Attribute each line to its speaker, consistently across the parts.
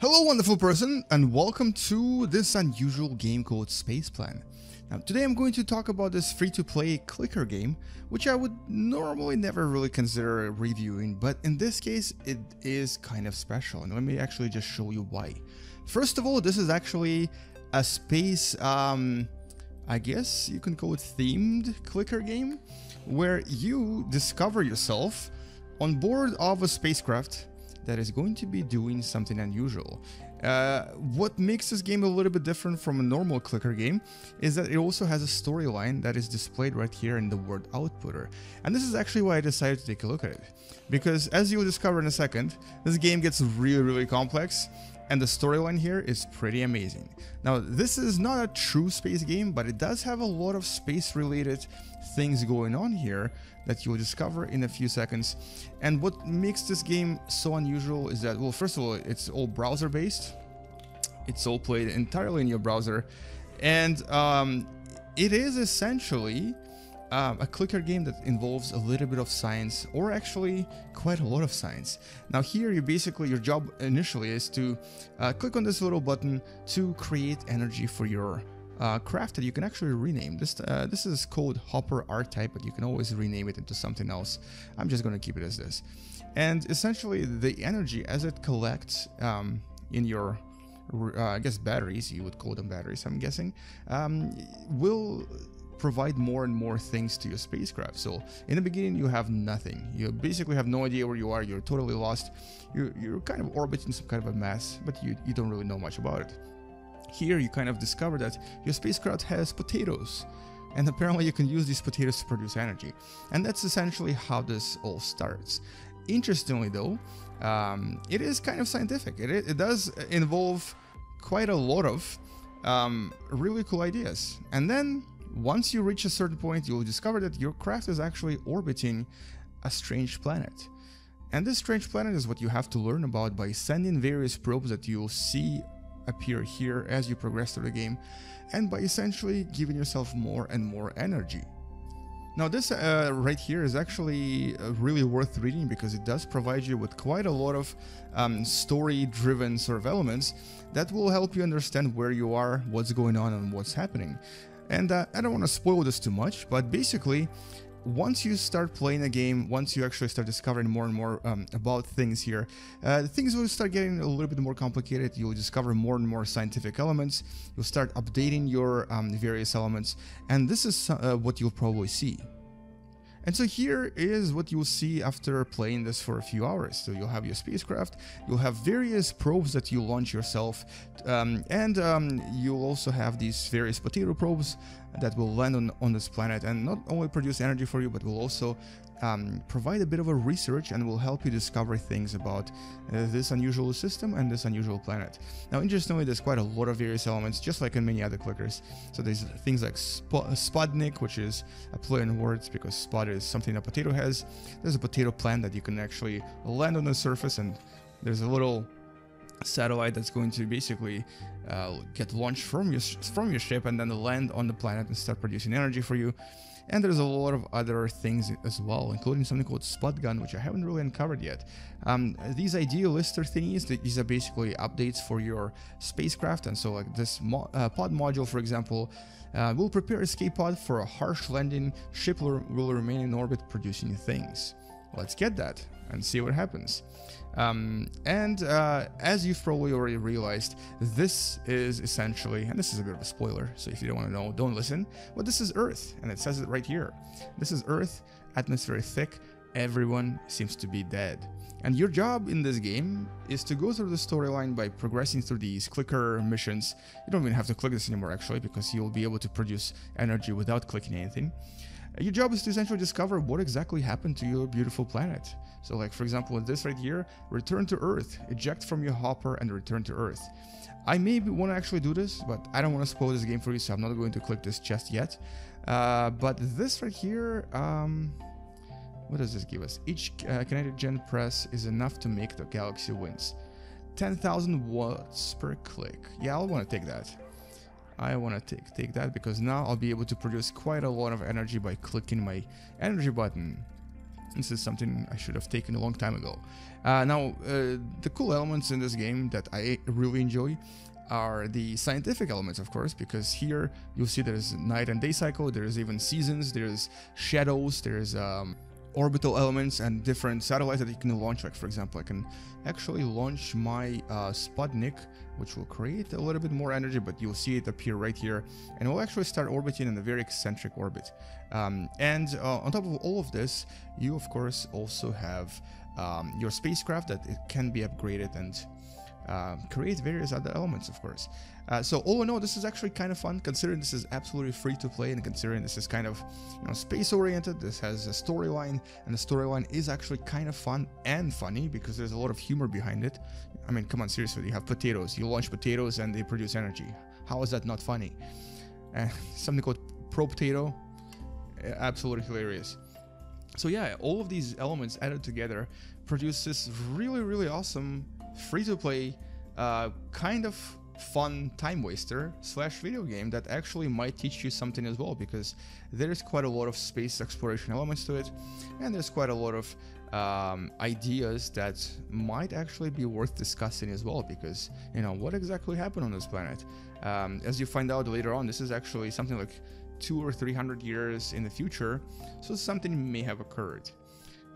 Speaker 1: Hello wonderful person and welcome to this unusual game called Space Plan. Now today I'm going to talk about this free-to-play clicker game which I would normally never really consider reviewing but in this case it is kind of special and let me actually just show you why. First of all this is actually a space um, I guess you can call it themed clicker game where you discover yourself on board of a spacecraft that is going to be doing something unusual. Uh, what makes this game a little bit different from a normal clicker game is that it also has a storyline that is displayed right here in the word outputter. And this is actually why I decided to take a look at it. Because as you will discover in a second, this game gets really, really complex and the storyline here is pretty amazing. Now, this is not a true space game, but it does have a lot of space-related things going on here that you'll discover in a few seconds. And what makes this game so unusual is that, well, first of all, it's all browser-based. It's all played entirely in your browser. And um, it is essentially um, a clicker game that involves a little bit of science or actually quite a lot of science. Now here you basically your job initially is to uh, click on this little button to create energy for your uh, craft that you can actually rename. This uh, this is called Hopper R-Type, but you can always rename it into something else. I'm just going to keep it as this. And essentially the energy as it collects um, in your uh, I guess batteries, you would call them batteries, I'm guessing, um, will provide more and more things to your spacecraft. So in the beginning, you have nothing. You basically have no idea where you are. You're totally lost. You're, you're kind of orbiting some kind of a mess, but you, you don't really know much about it. Here, you kind of discover that your spacecraft has potatoes. And apparently you can use these potatoes to produce energy. And that's essentially how this all starts. Interestingly though, um, it is kind of scientific. It, it does involve quite a lot of um, really cool ideas. And then once you reach a certain point, you'll discover that your craft is actually orbiting a strange planet. And this strange planet is what you have to learn about by sending various probes that you'll see appear here as you progress through the game, and by essentially giving yourself more and more energy. Now this uh, right here is actually uh, really worth reading because it does provide you with quite a lot of um, story-driven sort of elements that will help you understand where you are, what's going on, and what's happening. And uh, I don't want to spoil this too much, but basically, once you start playing a game, once you actually start discovering more and more um, about things here, uh, things will start getting a little bit more complicated. You'll discover more and more scientific elements. You'll start updating your um, various elements, and this is uh, what you'll probably see. And so here is what you'll see after playing this for a few hours. So you'll have your spacecraft, you'll have various probes that you launch yourself, um, and um, you'll also have these various potato probes that will land on, on this planet and not only produce energy for you, but will also um, provide a bit of a research and will help you discover things about uh, this unusual system and this unusual planet. Now, interestingly, there's quite a lot of various elements, just like in many other clickers. So there's things like Sp which is a play on words because spot is something a potato has. There's a potato plant that you can actually land on the surface and there's a little satellite that's going to basically uh, get launched from your from your ship and then land on the planet and start producing energy for you. And there's a lot of other things as well, including something called Spud Gun, which I haven't really uncovered yet. Um, these idea lister thingies, these are basically updates for your spacecraft. And so like this mo uh, pod module, for example, uh, will prepare escape pod for a harsh landing. Ship will remain in orbit producing things. Let's get that and see what happens. Um, and uh, as you've probably already realized, this is essentially, and this is a bit of a spoiler, so if you don't want to know, don't listen, but this is Earth, and it says it right here. This is Earth, atmosphere thick, everyone seems to be dead. And your job in this game is to go through the storyline by progressing through these clicker missions. You don't even have to click this anymore actually, because you'll be able to produce energy without clicking anything. Your job is to essentially discover what exactly happened to your beautiful planet. So like for example, this right here, return to Earth, eject from your hopper and return to Earth. I may want to actually do this, but I don't want to spoil this game for you, so I'm not going to click this chest yet. Uh, but this right here, um, what does this give us? Each uh, kinetic gen press is enough to make the galaxy wins. 10,000 watts per click. Yeah, I'll want to take that. I want to take, take that because now I'll be able to produce quite a lot of energy by clicking my energy button. This is something I should have taken a long time ago. Uh, now, uh, the cool elements in this game that I really enjoy are the scientific elements, of course, because here you'll see there's night and day cycle, there's even seasons, there's shadows, there's um, orbital elements and different satellites that you can launch. Like, for example, I can actually launch my uh, Spudnik, which will create a little bit more energy, but you'll see it appear right here, and it will actually start orbiting in a very eccentric orbit. Um, and uh, on top of all of this, you, of course, also have um, your spacecraft that it can be upgraded and uh, create various other elements, of course. Uh, so all in all, this is actually kind of fun, considering this is absolutely free to play, and considering this is kind of you know space-oriented. This has a storyline, and the storyline is actually kind of fun and funny because there's a lot of humor behind it. I mean, come on, seriously, you have potatoes. You launch potatoes, and they produce energy. How is that not funny? And something called Pro Potato, absolutely hilarious. So yeah, all of these elements added together produce this really, really awesome free to play, uh, kind of fun time waster slash video game that actually might teach you something as well because there's quite a lot of space exploration elements to it and there's quite a lot of um, ideas that might actually be worth discussing as well because you know what exactly happened on this planet? Um, as you find out later on this is actually something like two or three hundred years in the future so something may have occurred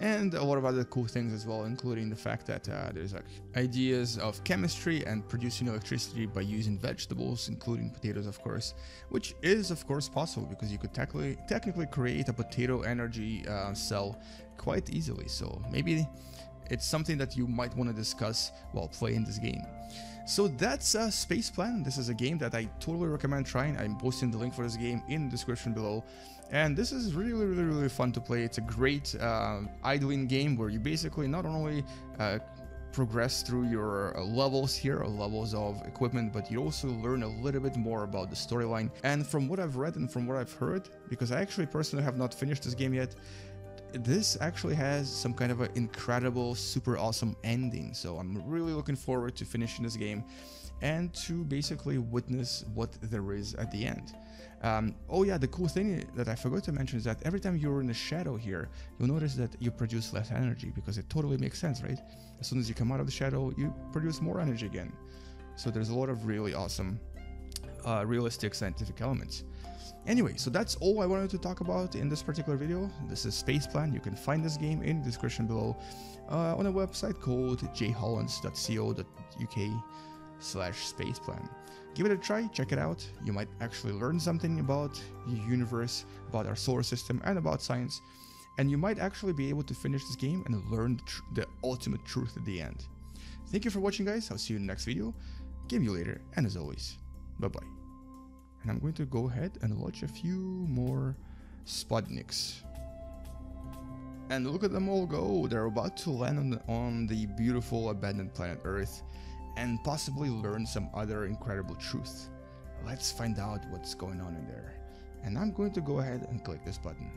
Speaker 1: and a lot of other cool things as well, including the fact that uh, there's like ideas of chemistry and producing electricity by using vegetables, including potatoes, of course, which is of course possible because you could technically technically create a potato energy uh, cell quite easily. So maybe it's something that you might want to discuss while playing this game. So that's a Space Plan. This is a game that I totally recommend trying. I'm posting the link for this game in the description below. And this is really, really, really fun to play. It's a great uh, idling game where you basically not only uh, progress through your uh, levels here, levels of equipment, but you also learn a little bit more about the storyline. And from what I've read and from what I've heard, because I actually personally have not finished this game yet, this actually has some kind of an incredible, super awesome ending. So I'm really looking forward to finishing this game and to basically witness what there is at the end. Um, oh yeah, the cool thing that I forgot to mention is that every time you're in the shadow here, you'll notice that you produce less energy because it totally makes sense, right? As soon as you come out of the shadow, you produce more energy again. So there's a lot of really awesome, uh, realistic scientific elements. Anyway, so that's all I wanted to talk about in this particular video. This is Space Plan. You can find this game in the description below uh, on a website called jhollands.co.uk slash spaceplan. Give it a try, check it out. You might actually learn something about the universe, about our solar system, and about science. And you might actually be able to finish this game and learn the, tr- the ultimate truth at the end. Thank you for watching, guys. I'll see you in the next video. Game you later, and as always, bye bye. And I'm going to go ahead and watch a few more Spudniks. And look at them all go. They're about to land on the, on the beautiful abandoned planet Earth and possibly learn some other incredible truth. Let's find out what's going on in there. And I'm going to go ahead and click this button.